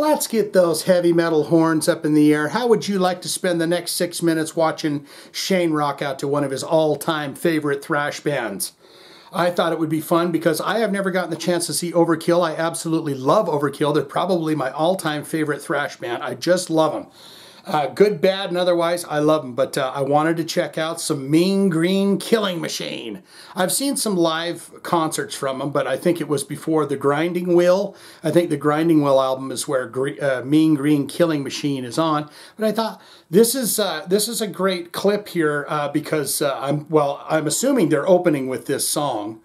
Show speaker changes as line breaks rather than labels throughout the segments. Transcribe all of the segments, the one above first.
Let's get those heavy metal horns up in the air. How would you like to spend the next six minutes watching Shane rock out to one of his all-time favorite thrash bands? I thought it would be fun because I have never gotten the chance to see Overkill. I absolutely love Overkill. They're probably my all-time favorite thrash band. I just love them. Uh, good, bad, and otherwise, I love them. But uh, I wanted to check out some Mean Green Killing Machine. I've seen some live concerts from them, but I think it was before the Grinding Wheel. I think the Grinding Wheel album is where uh, Mean Green Killing Machine is on. But I thought this is uh, this is a great clip here uh, because uh, I'm well, I'm assuming they're opening with this song.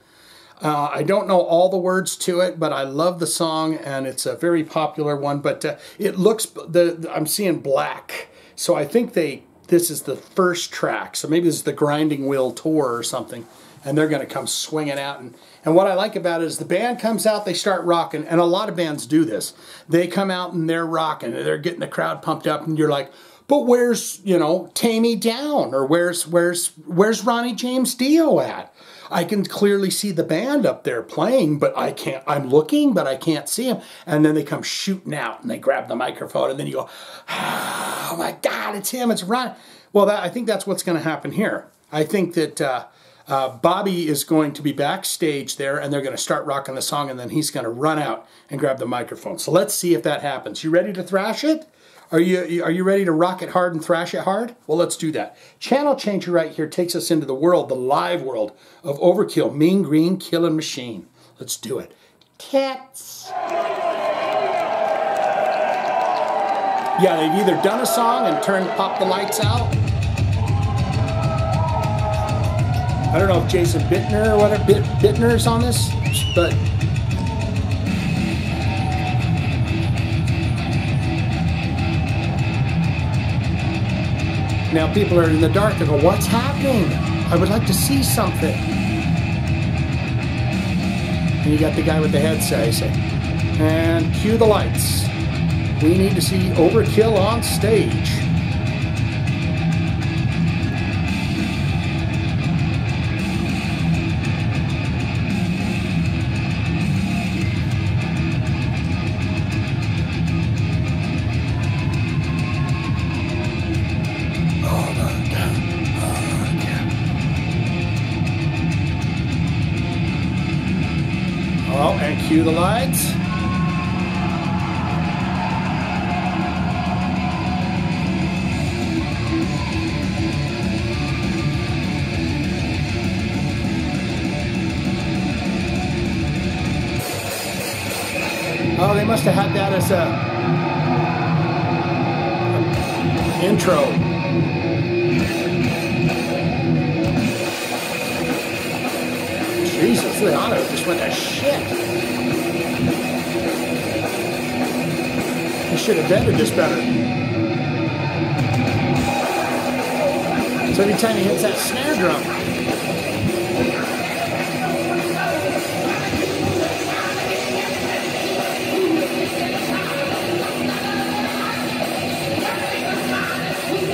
Uh, I don't know all the words to it, but I love the song and it's a very popular one. But uh, it looks the I'm seeing black, so I think they this is the first track. So maybe this is the Grinding Wheel tour or something, and they're going to come swinging out. And and what I like about it is the band comes out, they start rocking, and a lot of bands do this. They come out and they're rocking, and they're getting the crowd pumped up, and you're like. But where's, you know, Tammy Down? Or where's where's where's Ronnie James Dio at? I can clearly see the band up there playing, but I can't, I'm looking, but I can't see them. And then they come shooting out and they grab the microphone and then you go, oh my God, it's him, it's Ron. Well, that, I think that's what's going to happen here. I think that uh, uh, Bobby is going to be backstage there and they're going to start rocking the song and then he's going to run out and grab the microphone. So let's see if that happens. You ready to thrash it? Are you, are you ready to rock it hard and thrash it hard? Well, let's do that. Channel changer right here takes us into the world, the live world of Overkill, Mean Green Killing Machine. Let's do it. Cats. Yeah, they've either done a song and turned, pop the lights out. I don't know if Jason Bittner or whatever, Bittner is on this, but Now people are in the dark. They go, what's happening? I would like to see something. And you got the guy with the headset. Say, and cue the lights. We need to see Overkill on stage. Cue the lights. Oh, they must have had that as a intro. Jesus, the auto just went to shit. Should have vetted this better. So every time he hits that snare drum,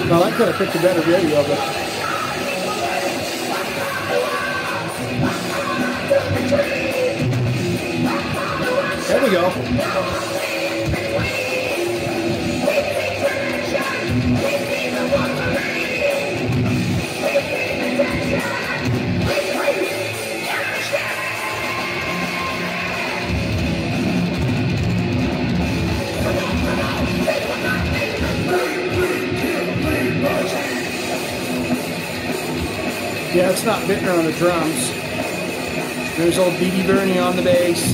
Well, I could have picked a better video, but there we go. Yeah, it's not Bittner on the drums. There's old D.D. Verni on the bass.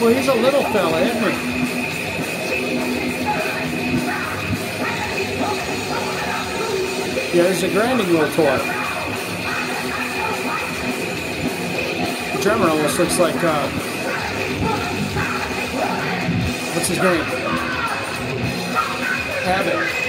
Well, he's a little fella, isn't he? Yeah, this is a grinding wheel tour. The drummer almost looks like, uh, what's his name? Abbott.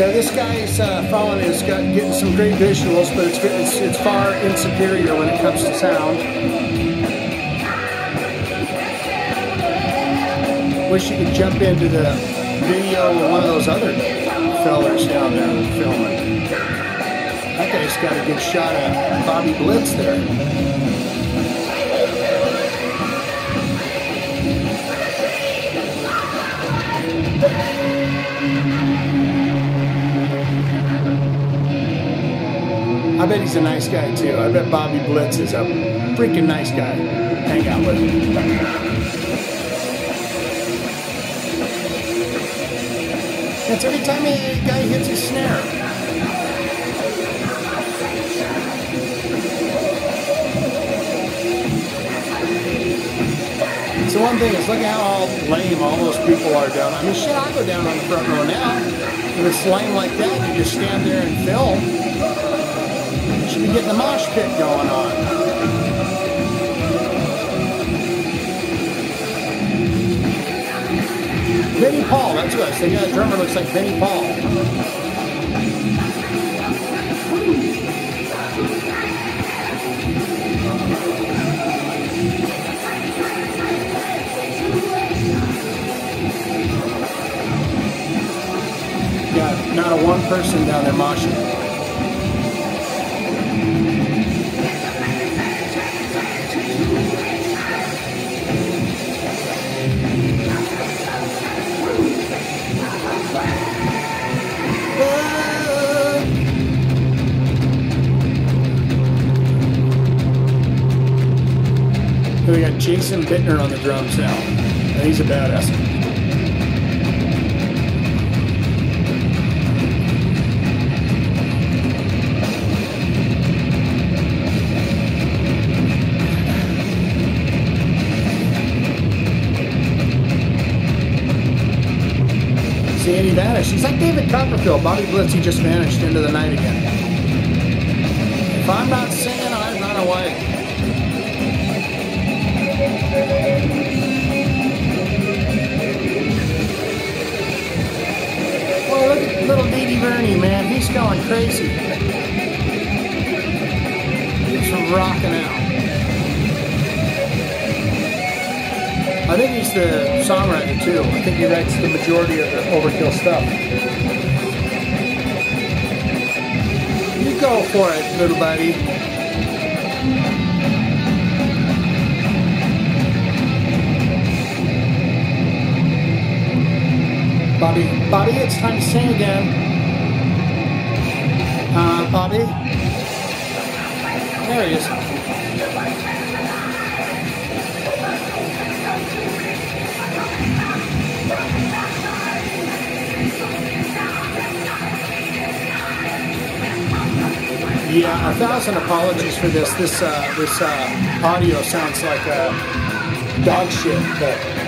Yeah, this guy's uh, phone is got, getting some great visuals, but it's, it's, it's far inferior when it comes to sound. Wish you could jump into the video with one of those other fellers down there filming. That guy's got a good shot of Bobby Blitz there. Bet he's a nice guy too. I bet Bobby Blitz is a freaking nice guy. Hang out with him. That's every time a guy hits a snare. So one thing is, look at how lame all those people are down. I mean, shit, I go down on the front row now. If it's lame like that, you just stand there and film should be getting a mosh pit going on. Vinnie Paul, that's what I. Yeah, the drummer looks like Vinnie Paul. Got not a one person down there moshing. Jason Bittner on the drums now. And he's a badass. See, he vanished. He's like David Copperfield. Bobby Blitz, he just vanished into the night again. If I'm not singing, crazy. He's rocking out. I think he's the songwriter too. I think he writes the majority of the Overkill stuff. You go for it, little buddy. Bobby, Bobby, it's time to sing again. Uh, Bobby? There he is. Yeah, a thousand apologies for this. This uh, this uh, audio sounds like uh, dog shit, but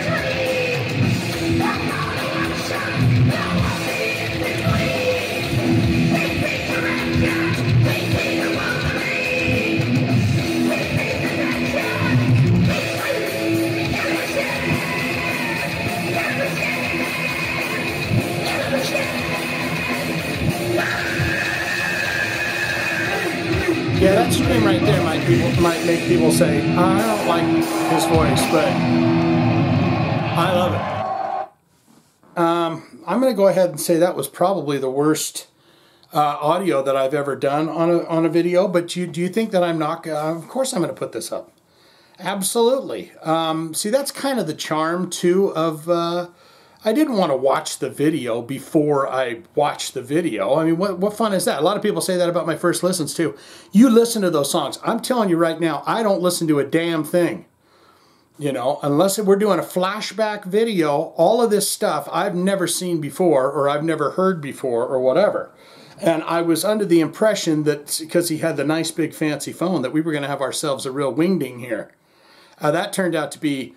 might make people say, I don't like his voice, but I love it. Um, I'm going to go ahead and say that was probably the worst uh, audio that I've ever done on a on a video. But you, do you think that I'm not? Uh, of course, I'm going to put this up. Absolutely. Um, see, that's kind of the charm too of uh, I didn't want to watch the video before I watched the video. I mean, what, what fun is that? A lot of people say that about my first listens too. You listen to those songs. I'm telling you right now, I don't listen to a damn thing. You know, unless we're doing a flashback video, all of this stuff I've never seen before or I've never heard before or whatever. And I was under the impression that because he had the nice big fancy phone that we were going to have ourselves a real wingding here. Uh, that turned out to be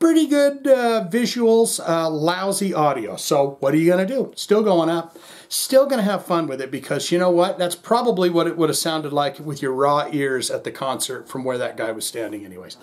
pretty good uh, visuals, uh, lousy audio. So what are you going to do? Still going up. Still going to have fun with it because you know what? That's probably what it would have sounded like with your raw ears at the concert from where that guy was standing anyways.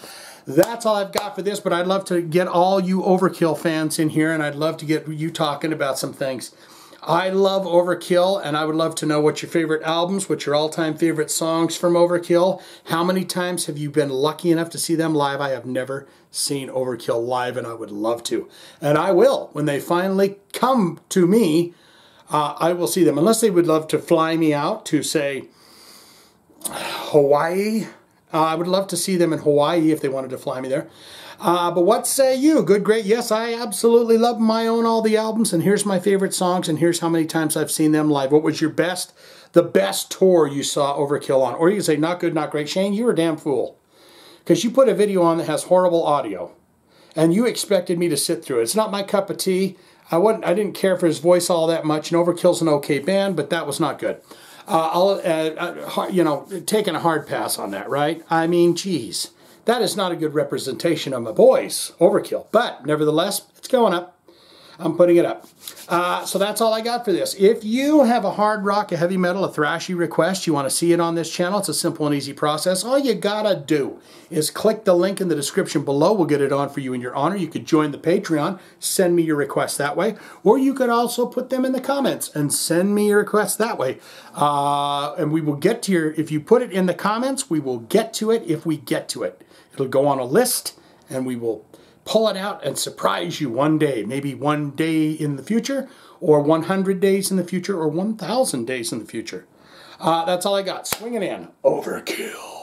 That's all I've got for this, but I'd love to get all you Overkill fans in here and I'd love to get you talking about some things. I love Overkill, and I would love to know what your favorite albums, what your all-time favorite songs from Overkill. How many times have you been lucky enough to see them live? I have never seen Overkill live, and I would love to. And I will. When they finally come to me, uh, I will see them. Unless they would love to fly me out to, say, Hawaii. Uh, I would love to see them in Hawaii if they wanted to fly me there. Uh, but what say you? Good, great. Yes, I absolutely love my own all the albums, and here's my favorite songs, and here's how many times I've seen them live. What was your best, the best tour you saw Overkill on? Or you can say, not good, not great. Shane, you're a damn fool. Because you put a video on that has horrible audio, and you expected me to sit through it. It's not my cup of tea. I, wasn't, I didn't care for his voice all that much, and Overkill's an okay band, but that was not good. Uh, I'll, uh, uh, you know, taking a hard pass on that, right? I mean, geez. That is not a good representation of my boys, Overkill. But nevertheless, it's going up. I'm putting it up. Uh, so that's all I got for this. If you have a hard rock, a heavy metal, a thrashy request, you want to see it on this channel, it's a simple and easy process. All you gotta do is click the link in the description below. We'll get it on for you in your honor. You could join the Patreon, send me your request that way, or you could also put them in the comments and send me your request that way. Uh, and we will get to your, if you put it in the comments, we will get to it if we get to it. It'll go on a list and we will pull it out and surprise you one day, maybe one day in the future, or 100 days in the future, or 1,000 days in the future. Uh, that's all I got. Swinging in. Overkill.